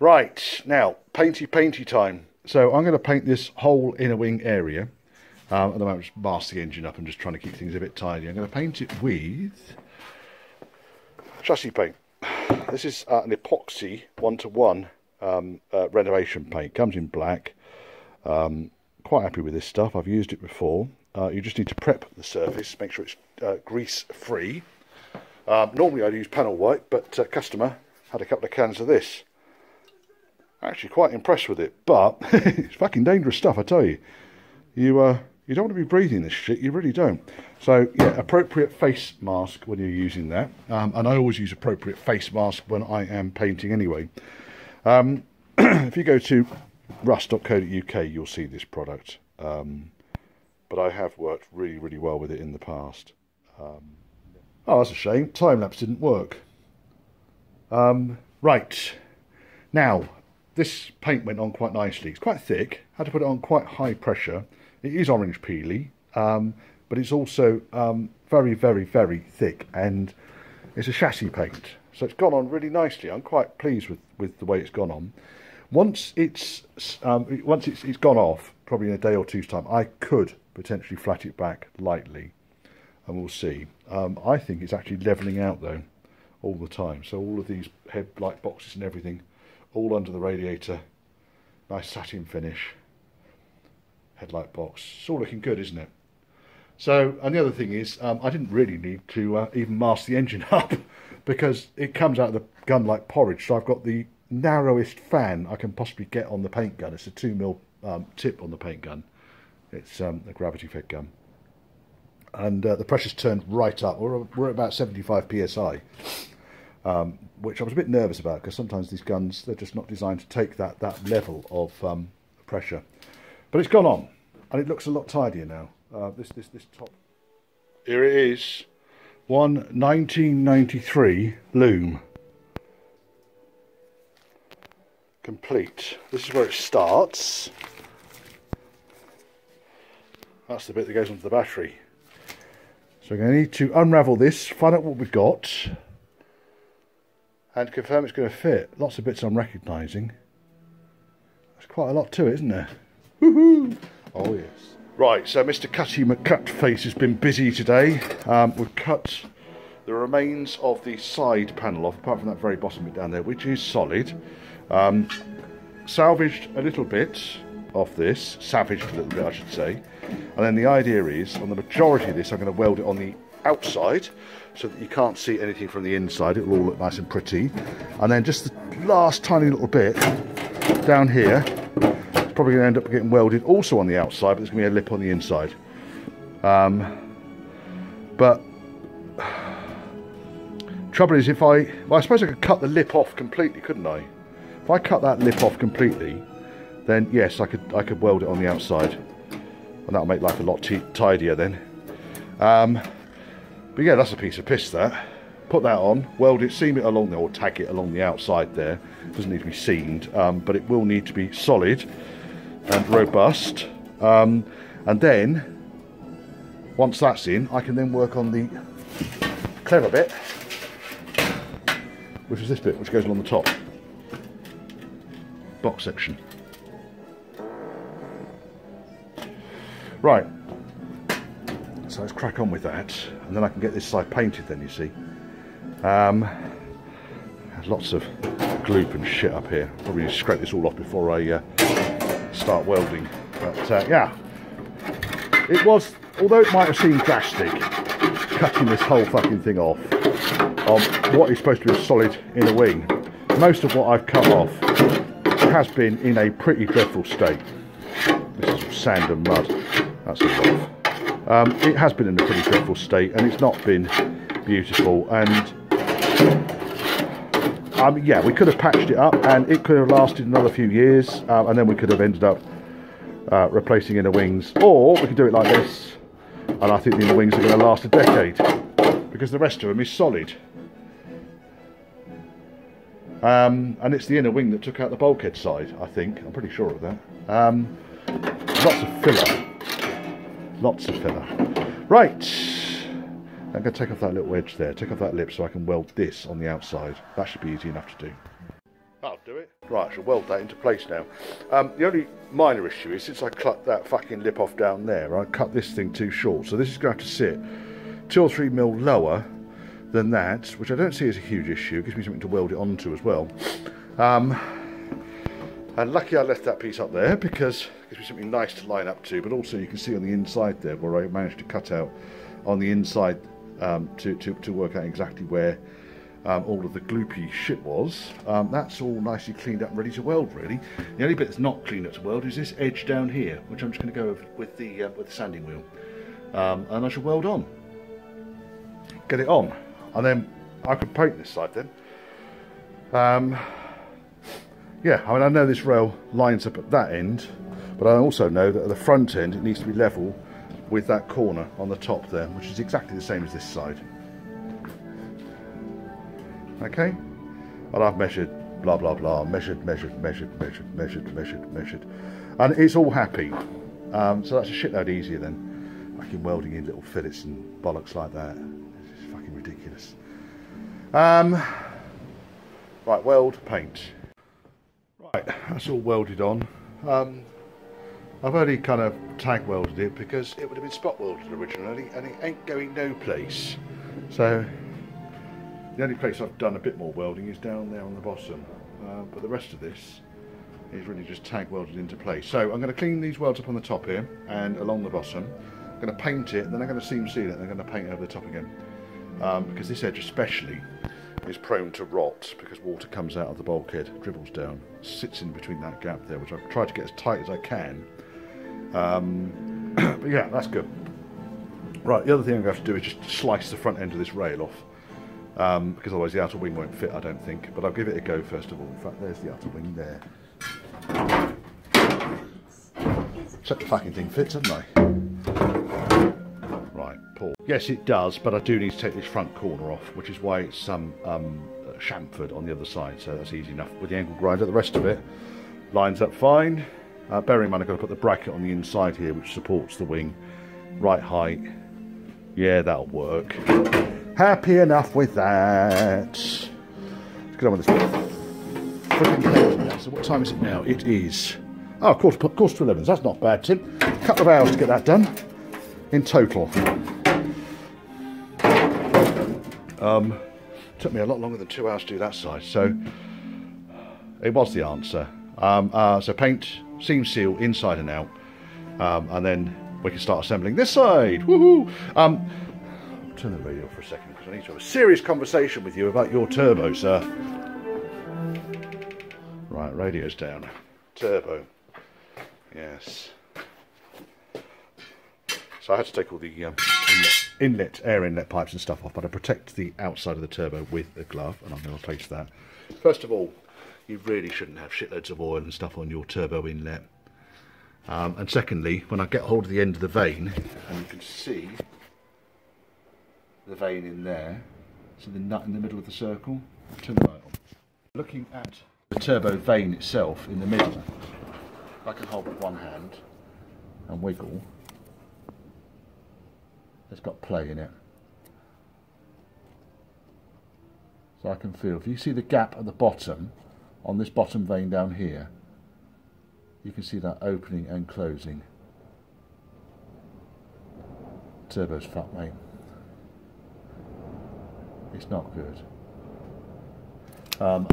Right, now, painty painty time. So I'm going to paint this whole inner wing area. Um, at the moment, just mask the engine up and just trying to keep things a bit tidy. I'm going to paint it with chassis paint. This is uh, an epoxy one-to-one um, uh, renovation paint. Comes in black. Um, quite happy with this stuff. I've used it before. Uh, you just need to prep the surface, make sure it's uh, grease-free. Um, normally I'd use panel white, but uh, customer had a couple of cans of this. Actually quite impressed with it, but it's fucking dangerous stuff, I tell you. You uh, you don't want to be breathing this shit, you really don't. So yeah, appropriate face mask when you're using that. Um, and I always use appropriate face mask when I am painting anyway. Um, if you go to rust.co.uk, you'll see this product. Um, but I have worked really, really well with it in the past. Um, oh, that's a shame. Time lapse didn't work. Um, right. Now, this paint went on quite nicely. It's quite thick. Had to put it on quite high pressure. It is orange peely, um, but it's also um, very, very, very thick, and it's a chassis paint. So it's gone on really nicely. I'm quite pleased with, with the way it's gone on. Once it's um, once it's, it's gone off, probably in a day or two's time, I could potentially flat it back lightly, and we'll see. Um, I think it's actually levelling out though, all the time. So all of these headlight boxes and everything, all under the radiator, nice satin finish, headlight box. It's all looking good, isn't it? So, and the other thing is, um, I didn't really need to uh, even mask the engine up because it comes out of the gun like porridge. So I've got the narrowest fan I can possibly get on the paint gun. It's a 2 mil um, tip on the paint gun. It's um, a gravity fed gun. And uh, the pressure's turned right up. We're, we're at about 75 psi, um, which I was a bit nervous about because sometimes these guns, they're just not designed to take that, that level of um, pressure. But it's gone on, and it looks a lot tidier now. Uh, this, this, this top. Here it is. One 1993 loom. complete. This is where it starts. That's the bit that goes onto the battery. So we're going to need to unravel this, find out what we've got, and confirm it's going to fit. Lots of bits I'm recognising. There's quite a lot to it, isn't there? Woohoo! Oh yes. Right, so Mr. Cutty McCutface has been busy today. Um, we've cut the remains of the side panel off, apart from that very bottom bit down there, which is solid. Um, salvaged a little bit off this, savaged a little bit I should say, and then the idea is on the majority of this I'm going to weld it on the outside so that you can't see anything from the inside, it will all look nice and pretty, and then just the last tiny little bit down here, it's probably going to end up getting welded also on the outside, but there's going to be a lip on the inside. Um, but trouble is if I, well I suppose I could cut the lip off completely, couldn't I? If I cut that lip off completely, then yes, I could I could weld it on the outside, and that'll make life a lot tidier then. Um, but yeah, that's a piece of piss. That put that on, weld it, seam it along there, or tack it along the outside there. It doesn't need to be seamed, um, but it will need to be solid and robust. Um, and then once that's in, I can then work on the clever bit, which is this bit, which goes along the top box section. Right, let's crack on with that, and then I can get this side painted then, you see. Um, lots of gloop and shit up here. Probably scrape this all off before I uh, start welding. But uh, yeah, it was, although it might have seemed drastic, cutting this whole fucking thing off on what is supposed to be a solid inner wing. Most of what I've cut off has been in a pretty dreadful state. This is sand and mud. That's lot. Um, it has been in a pretty dreadful state and it's not been beautiful and um, yeah we could have patched it up and it could have lasted another few years um, and then we could have ended up uh, replacing inner wings or we could do it like this and I think the inner wings are going to last a decade because the rest of them is solid um, and it's the inner wing that took out the bulkhead side, I think. I'm pretty sure of that. Um, lots of filler. Lots of filler. Right. I'm going to take off that little edge there. Take off that lip so I can weld this on the outside. That should be easy enough to do. That'll do it. Right, I shall weld that into place now. Um, the only minor issue is since I cut that fucking lip off down there, I cut this thing too short. So this is going to have to sit two or three mil lower than that, which I don't see as a huge issue. It gives me something to weld it onto as well. Um, and lucky I left that piece up there because it gives me something nice to line up to. But also you can see on the inside there where I managed to cut out on the inside um, to, to, to work out exactly where um, all of the gloopy shit was. Um, that's all nicely cleaned up and ready to weld really. The only bit that's not cleaned up to weld is this edge down here, which I'm just going to go with the, uh, with the sanding wheel. Um, and I shall weld on. Get it on. And then I could paint this side then. Yeah, I mean I know this rail lines up at that end, but I also know that at the front end it needs to be level with that corner on the top there, which is exactly the same as this side okay? And I've measured, blah, blah, blah, measured, measured, measured, measured, measured, measured, measured. And it's all happy. Um, so that's a shitload easier than fucking welding in little fillets and bollocks like that. It's fucking ridiculous. Um, right, weld, paint. That's all welded on. Um, I've only kind of tag welded it because it would have been spot welded originally and it ain't going no place. So the only place I've done a bit more welding is down there on the bottom, uh, but the rest of this is really just tag welded into place. So I'm going to clean these welds up on the top here and along the bottom. I'm going to paint it, then I'm going to seam seal it, and I'm going to paint it over the top again. Um, because this edge especially is prone to rot because water comes out of the bulkhead, dribbles down, sits in between that gap there, which I've tried to get as tight as I can. Um, but yeah, that's good. Right, the other thing I'm going to have to do is just slice the front end of this rail off um, because otherwise the outer wing won't fit, I don't think. But I'll give it a go first of all. In fact, there's the outer wing there. Check the fucking thing fits, haven't I? Yes, it does, but I do need to take this front corner off, which is why it's some um, chamfered on the other side, so that's easy enough with the angle grinder. The rest of it lines up fine. Uh, bearing in mind I've got to put the bracket on the inside here, which supports the wing. Right height. Yeah, that'll work. Happy enough with that. Let's get on with this. So what time is it now? It is... Oh, quarter, quarter to 11. That's not bad, Tim. A couple of hours to get that done in total. Um, took me a lot longer than two hours to do that side, so it was the answer. Um, uh, so paint, seam seal inside and out, um, and then we can start assembling this side. Woohoo! Um, turn the radio for a second because I need to have a serious conversation with you about your turbo, sir. Right, radio's down. Turbo. Yes. So I had to take all the um, inlet, inlet, air inlet pipes and stuff off, but I protect the outside of the turbo with a glove, and I'm going to replace that. First of all, you really shouldn't have shitloads of oil and stuff on your turbo inlet. Um, and secondly, when I get hold of the end of the vane, and you can see the vane in there, so the nut in the middle of the circle, turn the light on. Looking at the turbo vane itself in the middle, I can hold with one hand and wiggle. It's got play in it. So I can feel, if you see the gap at the bottom, on this bottom vane down here, you can see that opening and closing. Turbo's fat, mate. It's not good. Um,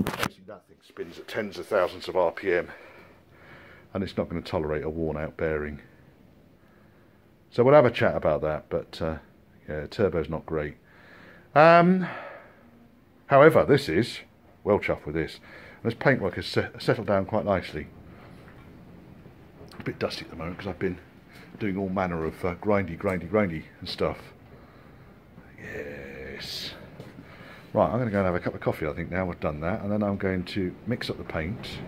that thing spins at tens of thousands of RPM and it's not going to tolerate a worn out bearing. So we'll have a chat about that, but uh, yeah, turbo's not great. Um, however, this is well chuffed with this. This paintwork has settled down quite nicely. A bit dusty at the moment because I've been doing all manner of uh, grindy, grindy, grindy and stuff. Yes. Right, I'm going to go and have a cup of coffee, I think, now we've done that. And then I'm going to mix up the paint,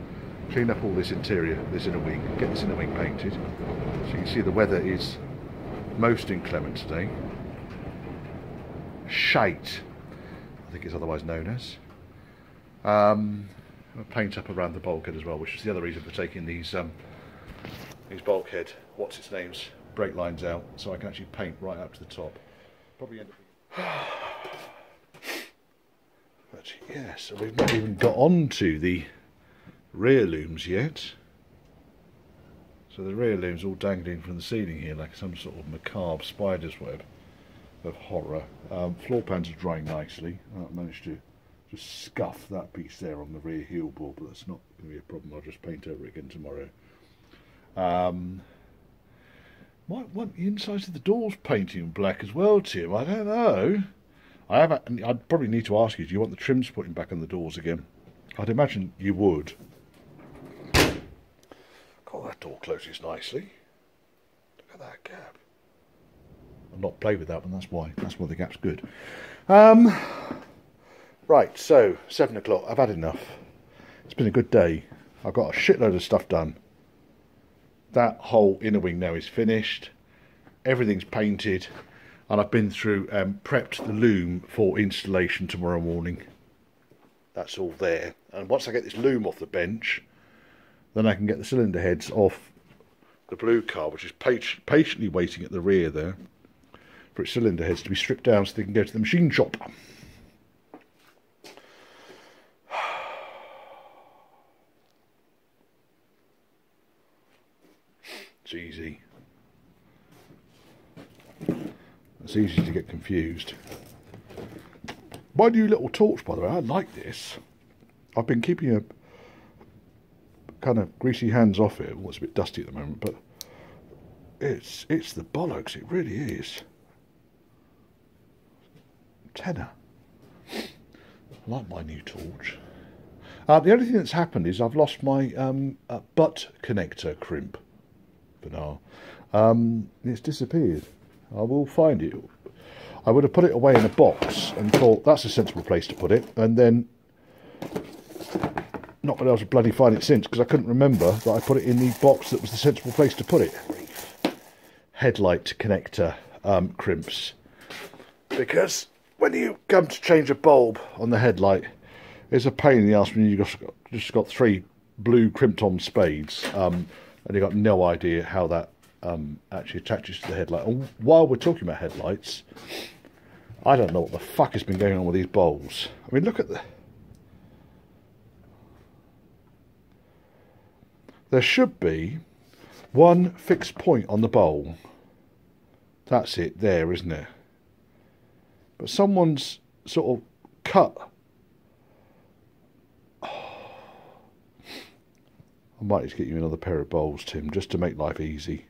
clean up all this interior, this inner wing, get this inner wing painted. So you can see the weather is most inclement today. Shite, I think it's otherwise known as. Um, paint up around the bulkhead as well, which is the other reason for taking these um, these bulkhead, what's its names, brake lines out, so I can actually paint right up to the top. Probably end up. But yes, we've not even got on to the rear looms yet. So the rear loom's all dangling from the ceiling here like some sort of macabre spider's web of horror. Um, floor pans are drying nicely. I managed to just scuff that piece there on the rear heel board, but that's not going to be a problem. I'll just paint over it again tomorrow. Um, might want the insides of the doors painting black as well, Tim. I don't know. I have. I'd probably need to ask you. Do you want the trims putting back on the doors again? I'd imagine you would. God, that door closes nicely. Look at that gap. I've not played with that one. That's why. That's why the gap's good. Um, right. So seven o'clock. I've had enough. It's been a good day. I've got a shitload of stuff done. That whole inner wing now is finished. Everything's painted and I've been through um, prepped the loom for installation tomorrow morning that's all there and once I get this loom off the bench then I can get the cylinder heads off the blue car which is patiently waiting at the rear there for its cylinder heads to be stripped down so they can go to the machine shop it's easy It's easy to get confused. My new little torch, by the way, I like this. I've been keeping a kind of greasy hands off it. Well, it's a bit dusty at the moment, but it's it's the bollocks. It really is. Tenner. I like my new torch. Uh, the only thing that's happened is I've lost my um, uh, butt connector crimp for now. Um, it's disappeared. I will find it. I would have put it away in a box and thought that's a sensible place to put it, and then not been able to bloody find it since because I couldn't remember that I put it in the box that was the sensible place to put it. Headlight connector um, crimps. Because when you come to change a bulb on the headlight, it's a pain in the ass when you've just got, just got three blue crimped on spades um, and you've got no idea how that um, actually attaches to the headlight. And while we're talking about headlights, I don't know what the fuck has been going on with these bowls. I mean, look at the... There should be one fixed point on the bowl. That's it there, isn't it? But someone's sort of cut. I might just get you another pair of bowls, Tim, just to make life easy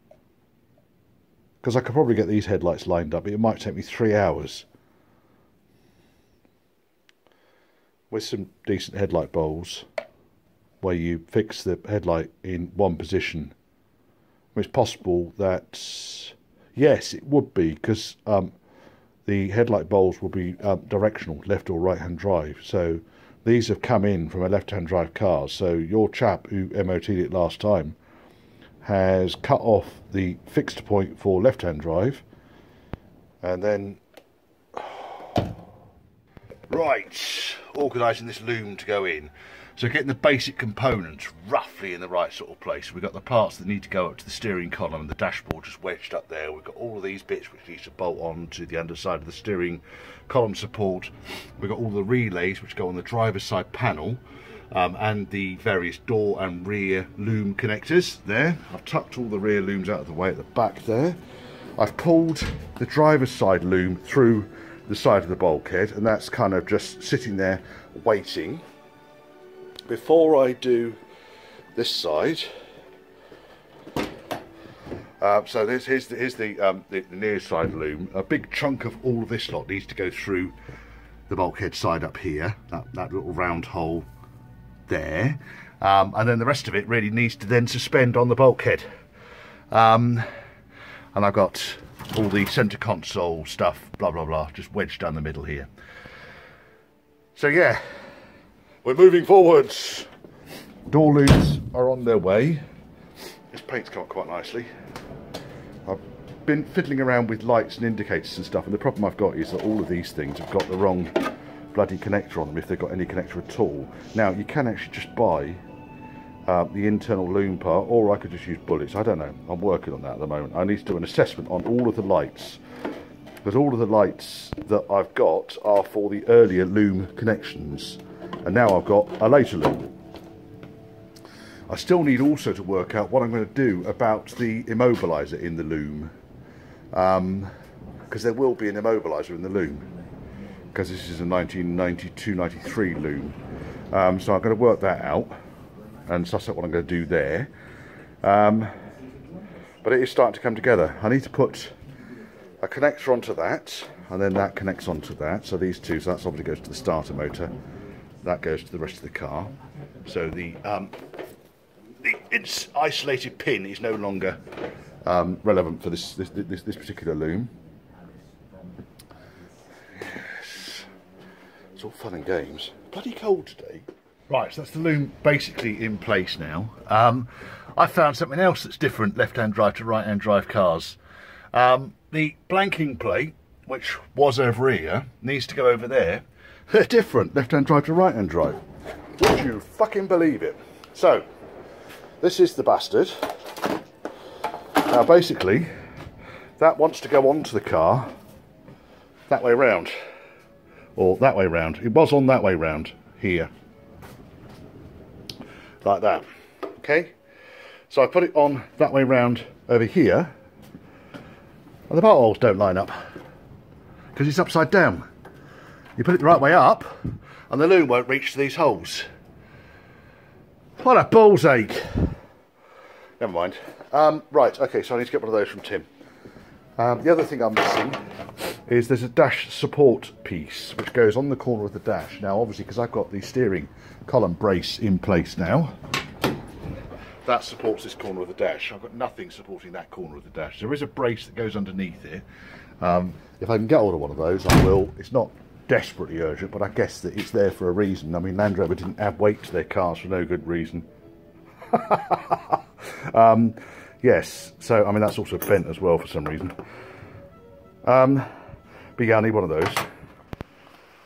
because I could probably get these headlights lined up. But it might take me three hours. With some decent headlight bowls where you fix the headlight in one position. It's possible that, yes, it would be because um, the headlight bowls will be um, directional, left or right hand drive. So these have come in from a left hand drive car. So your chap who MOT'd it last time has cut off the fixed point for left-hand drive and then right organising this loom to go in so getting the basic components roughly in the right sort of place we've got the parts that need to go up to the steering column and the dashboard just wedged up there we've got all of these bits which need to bolt on to the underside of the steering column support we've got all the relays which go on the driver's side panel um, and the various door and rear loom connectors there. I've tucked all the rear looms out of the way at the back there. I've pulled the driver's side loom through the side of the bulkhead and that's kind of just sitting there waiting. Before I do this side, uh, so this, here's the, here's the, um, the, the near side loom. A big chunk of all of this lot needs to go through the bulkhead side up here, that, that little round hole there. Um, and then the rest of it really needs to then suspend on the bulkhead. Um, and I've got all the centre console stuff, blah, blah, blah, just wedged down the middle here. So yeah, we're moving forwards. Door looms are on their way. This paint's up quite nicely. I've been fiddling around with lights and indicators and stuff, and the problem I've got is that all of these things have got the wrong bloody connector on them if they've got any connector at all. Now you can actually just buy uh, the internal loom part or I could just use bullets. I don't know. I'm working on that at the moment. I need to do an assessment on all of the lights because all of the lights that I've got are for the earlier loom connections and now I've got a later loom. I still need also to work out what I'm going to do about the immobiliser in the loom. Because um, there will be an immobiliser in the loom. Because this is a 1992-93 loom. Um, so I'm going to work that out and suss out what I'm going to do there. Um, but it is starting to come together. I need to put a connector onto that and then that connects onto that. So these two, so that's obviously goes to the starter motor. That goes to the rest of the car. So the, um, the its isolated pin is no longer um, relevant for this, this, this, this particular loom. Yes. It's all fun and games. Bloody cold today. Right, so that's the loom basically in place now. Um, I found something else that's different left-hand drive to right-hand drive cars. Um, the blanking plate, which was over here, needs to go over there. They're different, left-hand drive to right-hand drive. Would you fucking believe it? So, this is the bastard. Now basically, that wants to go onto the car that way round. Or that way round. It was on that way round, here like that. Okay, so I put it on that way round over here, and the bolt holes don't line up because it's upside down. You put it the right way up, and the loom won't reach these holes. What a ball's ache. Never mind. Um, right, okay, so I need to get one of those from Tim. Um, the other thing I'm missing is there's a dash support piece which goes on the corner of the dash. Now, obviously, because I've got the steering column brace in place now, that supports this corner of the dash. I've got nothing supporting that corner of the dash. There is a brace that goes underneath it. Um, if I can get hold of one of those, I will. It's not desperately urgent, but I guess that it's there for a reason. I mean, Land Rover didn't add weight to their cars for no good reason. um, Yes, so I mean that's also bent as well for some reason. Um, yeah, I need one of those.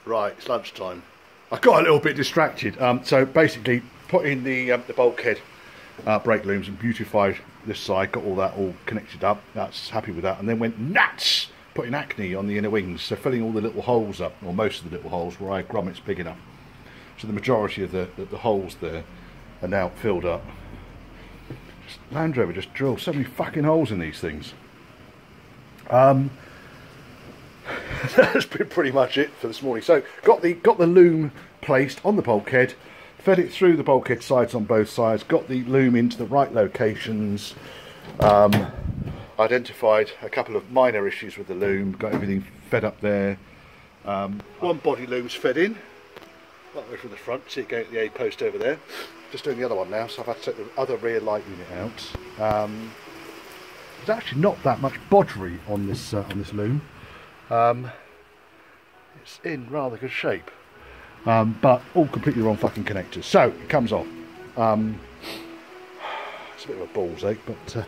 Right, it's lunchtime. I got a little bit distracted. Um, so basically, put in the um, the bulkhead uh, brake looms and beautified this side. Got all that all connected up. That's happy with that. And then went nuts putting acne on the inner wings. So filling all the little holes up, or most of the little holes where I grommets big enough. So the majority of the, the, the holes there are now filled up. Land Rover just drilled so many fucking holes in these things. Um, that's been pretty much it for this morning. So got the got the loom placed on the bulkhead, fed it through the bulkhead sides on both sides, got the loom into the right locations, um, identified a couple of minor issues with the loom, got everything fed up there. Um, one body loom's fed in, that way from the front, see it going at the A post over there just doing the other one now, so I've had to take the other rear light unit out. Um, there's actually not that much bodgery on this uh, on this loom. Um, it's in rather good shape, um, but all completely wrong fucking connectors. So it comes off. Um, it's a bit of a balls ache, but uh,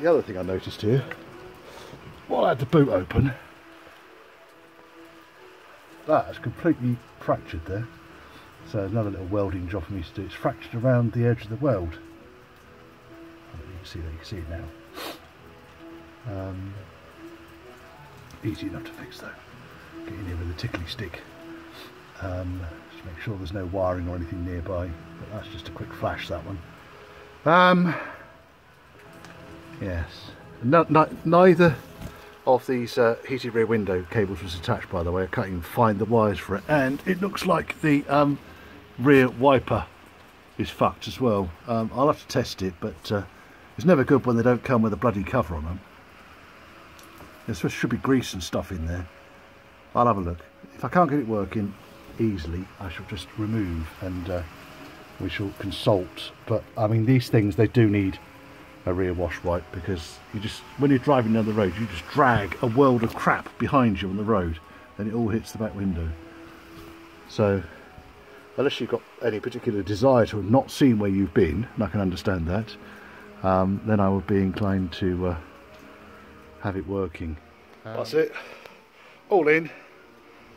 the other thing I noticed here, while I had the boot open, that is completely fractured there. So another little welding job for me to do. It's fractured around the edge of the weld. You can see that, you can see it now. Um, easy enough to fix though. Get in here with a tickly stick. Um, just make sure there's no wiring or anything nearby. But that's just a quick flash, that one. Um, yes. No, no, neither of these uh, heated rear window cables was attached by the way I can't even find the wires for it and it looks like the um, rear wiper is fucked as well. Um, I'll have to test it, but uh, it's never good when they don't come with a bloody cover on them. There should be grease and stuff in there. I'll have a look. If I can't get it working easily, I shall just remove and uh, we shall consult. But I mean, these things, they do need a rear wash wipe because you just, when you're driving down the road, you just drag a world of crap behind you on the road and it all hits the back window. So unless you've got any particular desire to have not seen where you've been, and I can understand that, um, then I would be inclined to uh, have it working. Um, That's it. All in.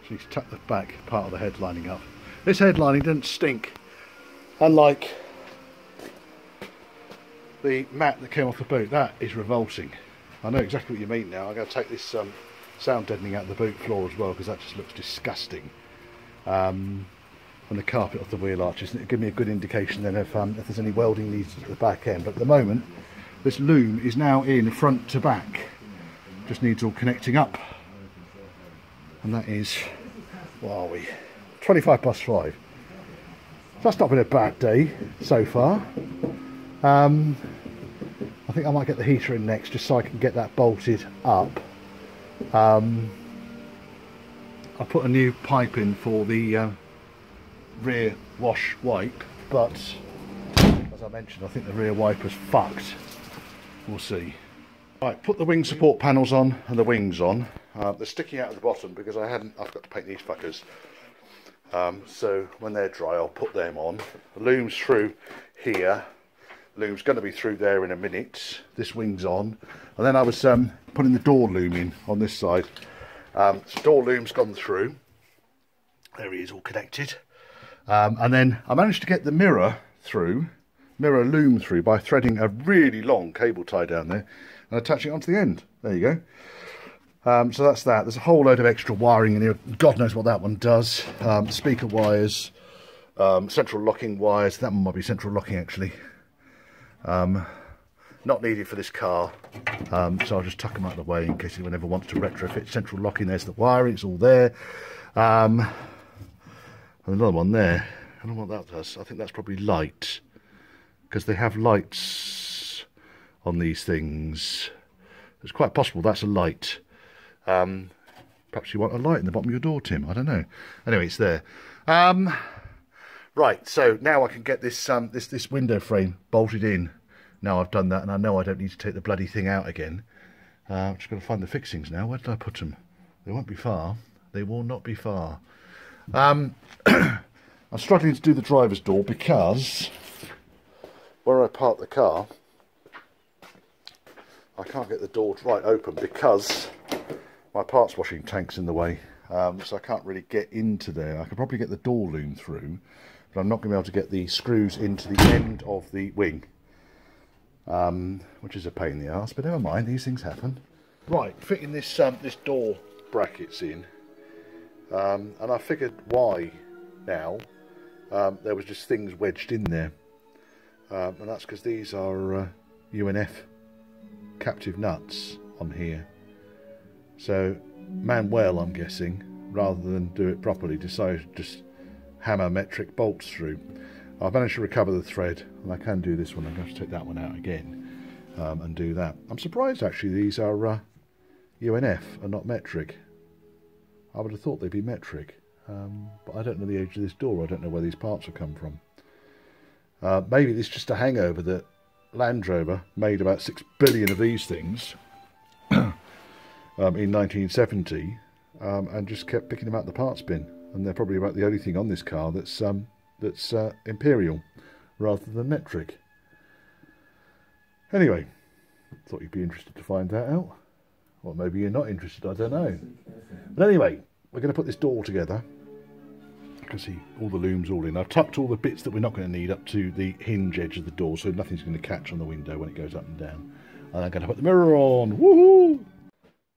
So you tuck the back part of the headlining up. This headlining doesn't stink, unlike the mat that came off the boot. That is revolting. I know exactly what you mean now. I'm going to take this um, sound deadening out of the boot floor as well because that just looks disgusting. Um, and the carpet off the wheel arches and it'll give me a good indication then if, um, if there's any welding needs at the back end. But at the moment, this loom is now in front to back. Just needs all connecting up. And that is, what are we? 25 past 5. That's not been a bad day so far. Um, I think I might get the heater in next just so I can get that bolted up. Um, I put a new pipe in for the uh, rear wash wipe, but as I mentioned, I think the rear wiper's fucked. We'll see. Right, put the wing support panels on and the wings on. Uh, they're sticking out at the bottom because I hadn't. I've got to paint these fuckers. Um, so when they're dry, I'll put them on. The loom's through here. Loom's going to be through there in a minute. This wing's on, and then I was um, putting the door loom in on this side. Um, door loom's gone through. There he is, all connected. Um, and then I managed to get the mirror through, mirror loom through by threading a really long cable tie down there and attaching it onto the end. There you go. Um, so that's that. There's a whole load of extra wiring in here. God knows what that one does. Um, speaker wires, um, central locking wires. That one might be central locking actually. Um, not needed for this car. Um, so I'll just tuck them out of the way in case anyone ever wants to retrofit central locking. There's the wiring. It's all there. Um, and another one there. I don't know what that does. I think that's probably light. Because they have lights on these things. It's quite possible that's a light. Um, perhaps you want a light in the bottom of your door, Tim. I don't know. Anyway, it's there. Um, right, so now I can get this um, this this window frame bolted in. Now I've done that, and I know I don't need to take the bloody thing out again. Uh, I'm just going to find the fixings now. Where did I put them? They won't be far. They will not be far. Um, I'm struggling to do the driver's door because where I park the car, I can't get the door right open because my parts washing tank's in the way. Um, so I can't really get into there. I could probably get the door loom through, but I'm not going to be able to get the screws into the end of the wing, um, which is a pain in the ass. But never mind, these things happen. Right, fitting this um, this door brackets in. Um, and I figured why now. Um, there was just things wedged in there. Um, and that's because these are uh, UNF captive nuts on here. So Manuel, I'm guessing, rather than do it properly, decided to just hammer metric bolts through. I've managed to recover the thread, and I can do this one. I'm going to take that one out again um, and do that. I'm surprised actually these are uh, UNF and not metric. I would have thought they'd be metric, um, but I don't know the age of this door. I don't know where these parts have come from. Uh, maybe it's just a hangover that Land Rover made about six billion of these things um, in 1970 um, and just kept picking them out the parts bin. And they're probably about the only thing on this car that's um, that's uh, imperial rather than metric. Anyway, thought you'd be interested to find that out. Or maybe you're not interested, I don't know. But anyway, we're going to put this door together. Can see all the looms all in. I've tucked all the bits that we're not going to need up to the hinge edge of the door, so nothing's going to catch on the window when it goes up and down. And I'm going to put the mirror on. Woohoo!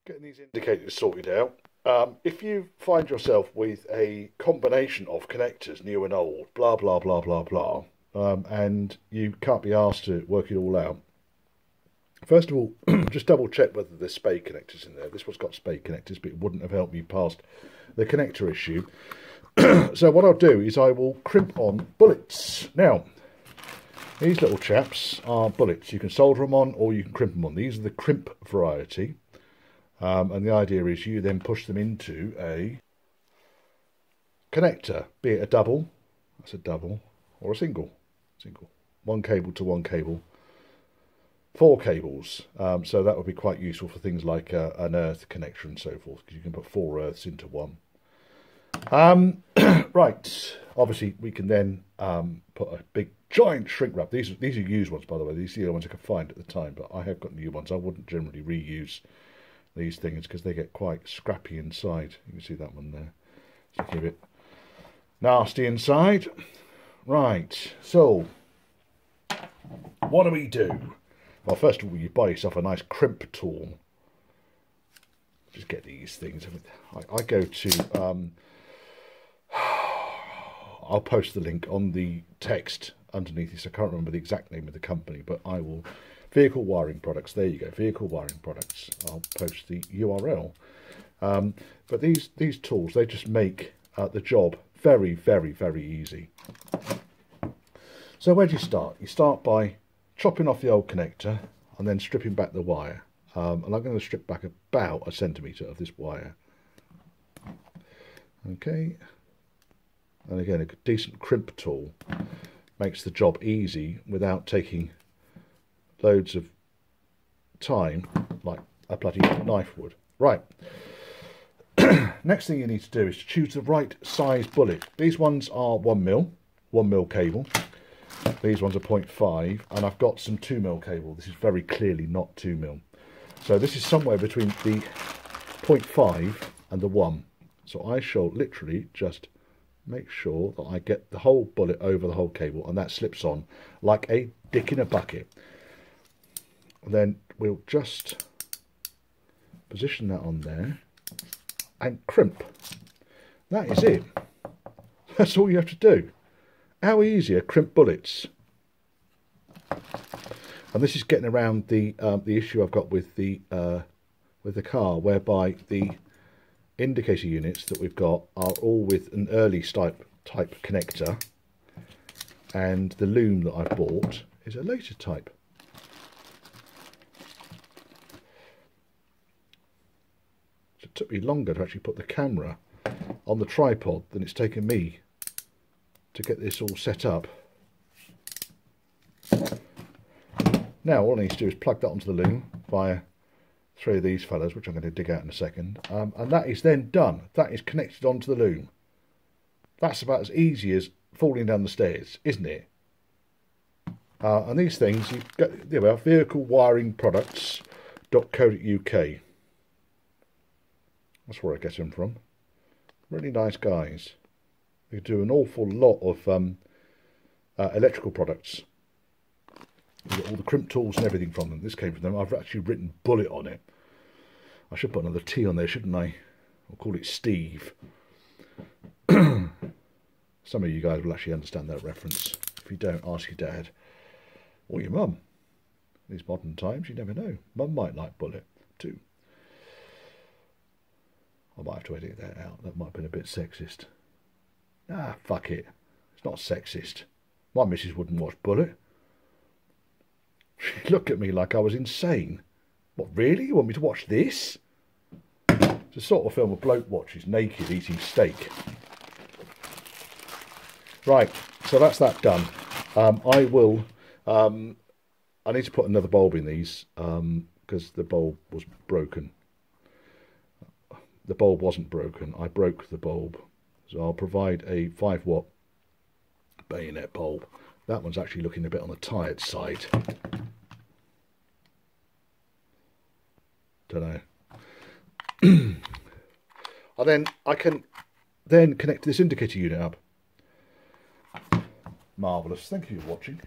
Getting these indicators sorted out. Um, if you find yourself with a combination of connectors, new and old, blah, blah, blah, blah, blah, um, and you can't be asked to work it all out, First of all, just double check whether there's spade connectors in there. This one's got spade connectors, but it wouldn't have helped me past the connector issue. so what I'll do is I will crimp on bullets. Now, these little chaps are bullets. You can solder them on or you can crimp them on. These are the crimp variety. Um, and the idea is you then push them into a connector, be it a double, that's a double, or a single, single. One cable to one cable four cables. Um, so that would be quite useful for things like uh, an earth connector and so forth, because you can put four earths into one. Um, right, obviously we can then um, put a big giant shrink wrap. These, these are used ones, by the way. These are the ones I could find at the time, but I have got new ones. I wouldn't generally reuse these things because they get quite scrappy inside. You can see that one there. So a bit nasty inside. Right, so what do we do? Well, first of all, you buy yourself a nice crimp tool. Just get these things. I, I go to um, I'll post the link on the text underneath this. I can't remember the exact name of the company, but I will. Vehicle wiring products. There you go. Vehicle wiring products. I'll post the URL. Um, but these these tools they just make uh, the job very very very easy. So where do you start? You start by chopping off the old connector and then stripping back the wire. Um, and I'm going to strip back about a centimetre of this wire. Okay. And again, a decent crimp tool makes the job easy without taking loads of time like a bloody knife would. Right. Next thing you need to do is to choose the right size bullet. These ones are 1 mil, 1 mil cable. These ones are 0.5 and I've got some 2 mil cable. This is very clearly not 2 mil. So this is somewhere between the 0.5 and the 1. So I shall literally just make sure that I get the whole bullet over the whole cable and that slips on like a dick in a bucket. And then we'll just position that on there and crimp. That is it. That's all you have to do. How easy are crimp bullets? And this is getting around the um, the issue I've got with the uh, with the car, whereby the indicator units that we've got are all with an early type type connector, and the loom that I've bought is a later type. So it took me longer to actually put the camera on the tripod than it's taken me to get this all set up. Now all I need to do is plug that onto the loom via three of these fellas, which I'm going to dig out in a second. Um, and that is then done. That is connected onto the loom. That's about as easy as falling down the stairs, isn't it? Uh, and these things, you get, there we are, vehicle wiring products.co.uk. That's where I get them from. Really nice guys. They do an awful lot of um, uh, electrical products. You get all the crimp tools and everything from them. This came from them. I've actually written bullet on it. I should put another T on there, shouldn't I? I'll call it Steve. Some of you guys will actually understand that reference. If you don't, ask your dad or your mum. These modern times, you never know. Mum might like Bullitt too. I might have to edit that out. That might have been a bit sexist. Ah, fuck it. It's not sexist. My missus wouldn't watch Bullitt. She'd look at me like I was insane. What, really? You want me to watch this? It's a sort of film a bloke watches naked eating steak. Right, so that's that done. Um, I will... Um, I need to put another bulb in these because um, the bulb was broken. The bulb wasn't broken. I broke the bulb. So I'll provide a 5 watt bayonet bulb. That one's actually looking a bit on the tired side. Don't know. and then I can then connect this indicator unit up. Marvellous. Thank you for watching.